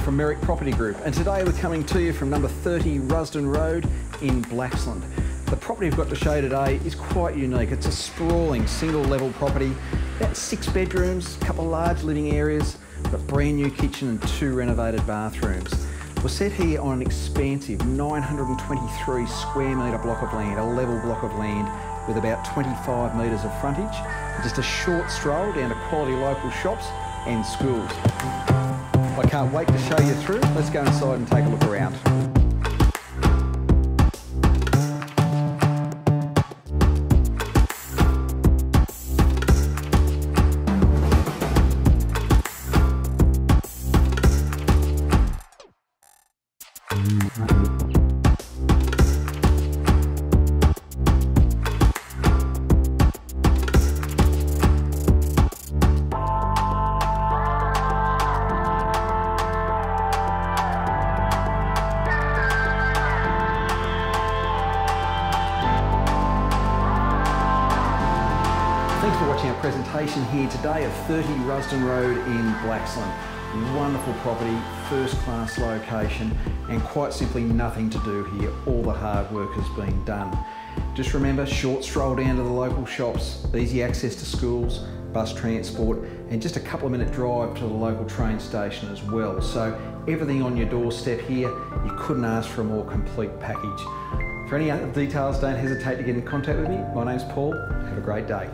from Merrick Property Group and today we're coming to you from number 30 Rusden Road in Blaxland. The property we've got to show today is quite unique. It's a sprawling single level property, about six bedrooms, a couple of large living areas, a brand new kitchen and two renovated bathrooms. We're set here on an expansive 923 square metre block of land, a level block of land with about 25 metres of frontage. Just a short stroll down to quality local shops and schools. Can't wait to show you through. Let's go inside and take a look around. Thanks for watching our presentation here today of 30 Rusden Road in Blaxland. Wonderful property, first class location, and quite simply nothing to do here. All the hard work has been done. Just remember, short stroll down to the local shops, easy access to schools, bus transport, and just a couple of minute drive to the local train station as well. So everything on your doorstep here, you couldn't ask for a more complete package. For any other details, don't hesitate to get in contact with me. My name's Paul. Have a great day.